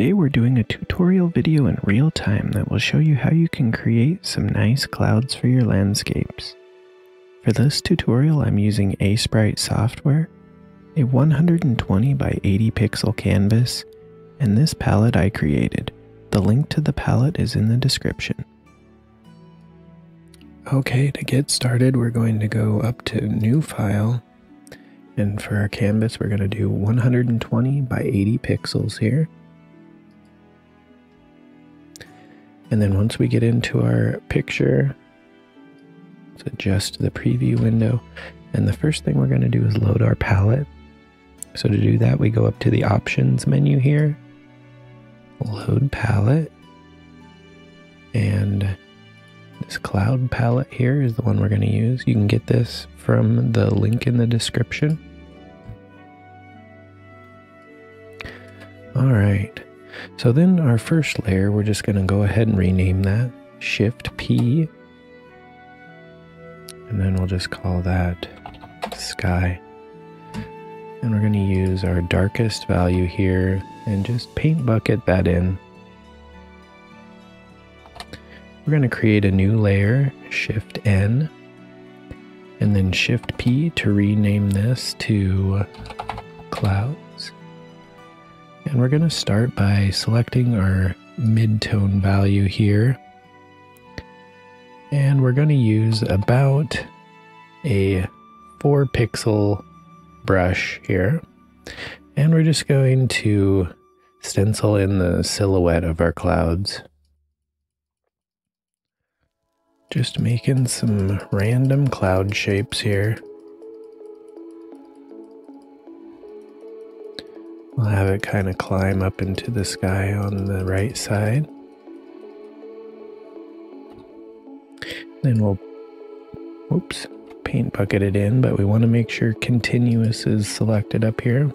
Today we're doing a tutorial video in real time that will show you how you can create some nice clouds for your landscapes. For this tutorial I'm using Aseprite software, a 120 by 80 pixel canvas, and this palette I created. The link to the palette is in the description. Okay, to get started we're going to go up to New File, and for our canvas we're going to do 120 by 80 pixels here. And then once we get into our picture, let's adjust the preview window. And the first thing we're going to do is load our palette. So to do that, we go up to the options menu here, load palette, and this cloud palette here is the one we're going to use. You can get this from the link in the description. All right. So then our first layer, we're just going to go ahead and rename that Shift P. And then we'll just call that sky. And we're going to use our darkest value here and just paint bucket that in. We're going to create a new layer, Shift N, and then Shift P to rename this to cloud. And we're going to start by selecting our midtone value here. And we're going to use about a 4 pixel brush here. And we're just going to stencil in the silhouette of our clouds. Just making some random cloud shapes here. We'll have it kind of climb up into the sky on the right side. Then we'll, oops, paint bucket it in, but we want to make sure continuous is selected up here.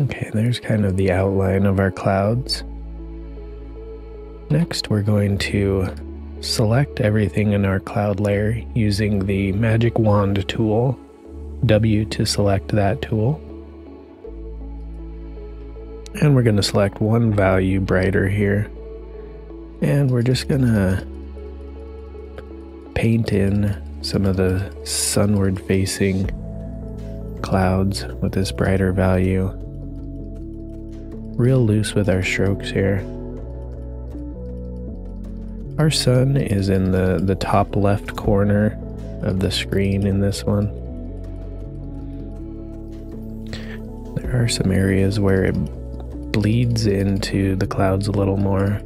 Okay, there's kind of the outline of our clouds. Next, we're going to select everything in our cloud layer using the magic wand tool, W to select that tool. And we're going to select one value brighter here. And we're just going to paint in some of the sunward facing clouds with this brighter value. Real loose with our strokes here. Our sun is in the, the top left corner of the screen in this one. There are some areas where it bleeds into the clouds a little more.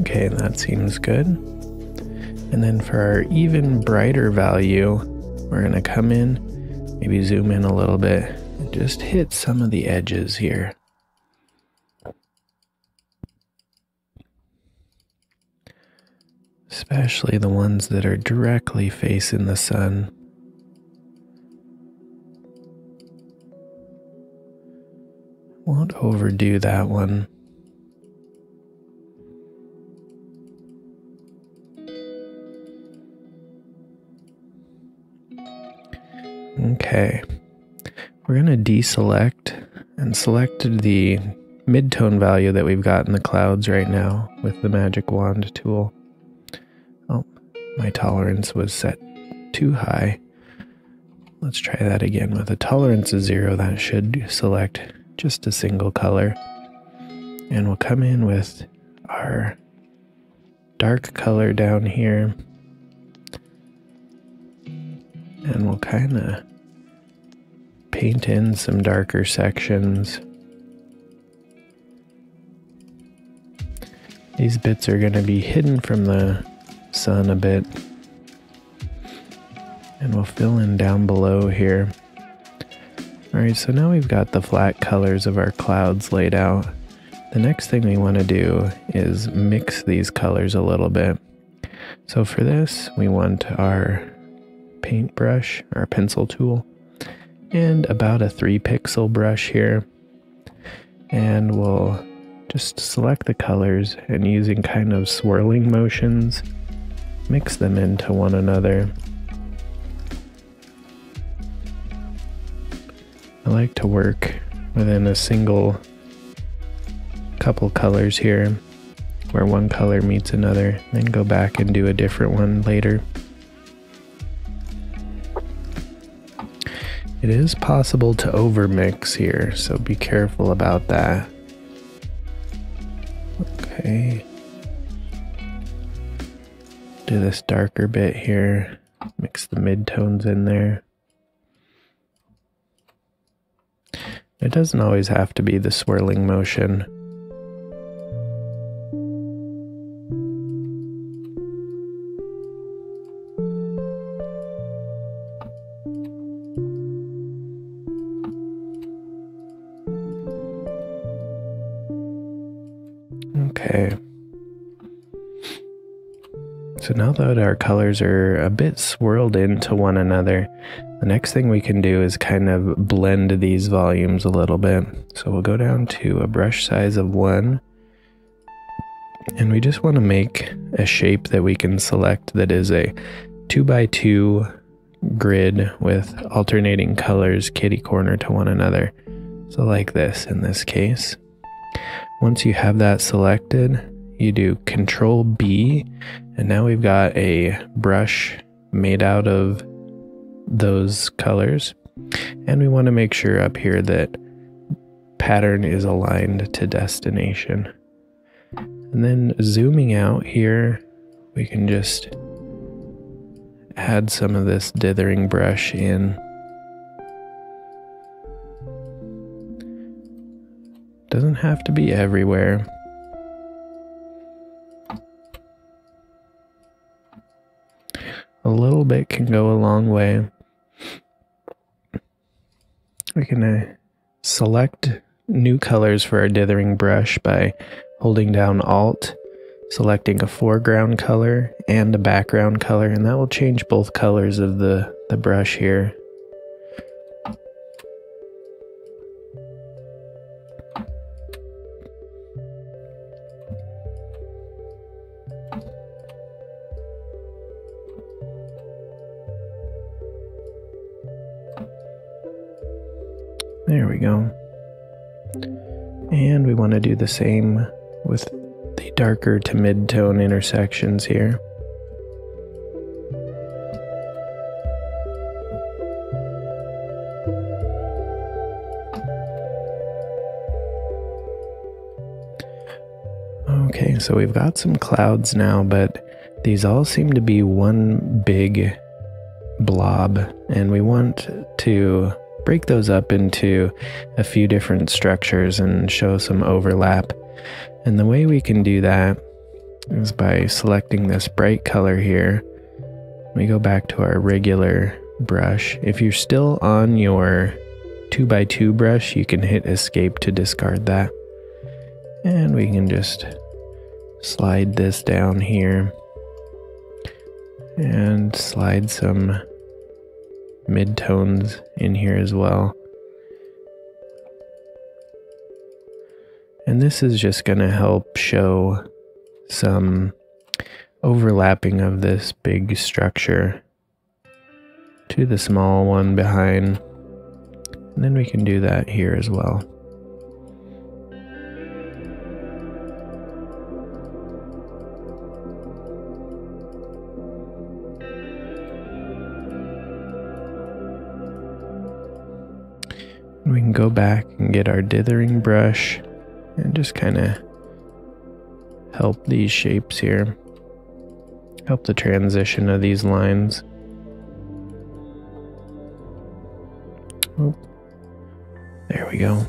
Okay, that seems good. And then for our even brighter value, we're going to come in, maybe zoom in a little bit, and just hit some of the edges here. Especially the ones that are directly facing the sun. Won't overdo that one. Okay, we're going to deselect and select the midtone value that we've got in the clouds right now with the magic wand tool. My tolerance was set too high. Let's try that again. With a tolerance of zero, that should select just a single color. And we'll come in with our dark color down here. And we'll kind of paint in some darker sections. These bits are going to be hidden from the sun a bit. And we'll fill in down below here. Alright, so now we've got the flat colors of our clouds laid out. The next thing we want to do is mix these colors a little bit. So for this, we want our paintbrush, our pencil tool, and about a 3 pixel brush here. And we'll just select the colors and using kind of swirling motions, mix them into one another. I like to work within a single couple colors here where one color meets another, then go back and do a different one later. It is possible to overmix here, so be careful about that. Okay. Do this darker bit here. Mix the midtones in there. It doesn't always have to be the swirling motion. Now that our colors are a bit swirled into one another, the next thing we can do is kind of blend these volumes a little bit. So we'll go down to a brush size of one. And we just want to make a shape that we can select that is a two by two grid with alternating colors kitty corner to one another. So like this in this case. Once you have that selected, you do Control B, and now we've got a brush made out of those colors. And we want to make sure up here that pattern is aligned to destination. And then zooming out here, we can just add some of this dithering brush in. Doesn't have to be everywhere. A little bit can go a long way. We can uh, select new colors for our dithering brush by holding down Alt, selecting a foreground color and a background color, and that will change both colors of the, the brush here. There we go. And we want to do the same with the darker to mid-tone intersections here. Okay, so we've got some clouds now, but these all seem to be one big blob, and we want to break those up into a few different structures and show some overlap. And the way we can do that is by selecting this bright color here. We go back to our regular brush. If you're still on your 2x2 brush, you can hit escape to discard that. And we can just slide this down here and slide some midtones in here as well. And this is just going to help show some overlapping of this big structure to the small one behind. And then we can do that here as well. We can go back and get our dithering brush and just kind of help these shapes here. Help the transition of these lines. Oh, there we go.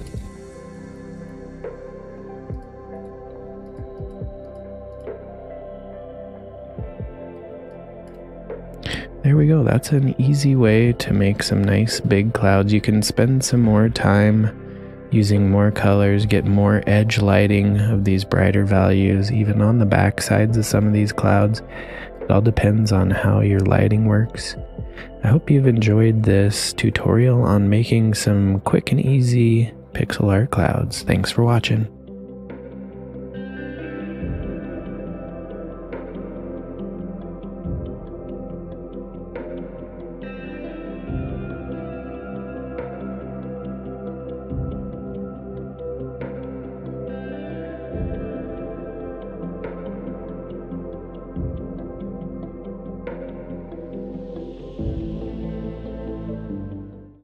There we go. That's an easy way to make some nice big clouds. You can spend some more time using more colors, get more edge lighting of these brighter values, even on the back sides of some of these clouds. It all depends on how your lighting works. I hope you've enjoyed this tutorial on making some quick and easy pixel art clouds. Thanks for watching.